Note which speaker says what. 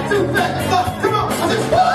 Speaker 1: Get to that. Come on.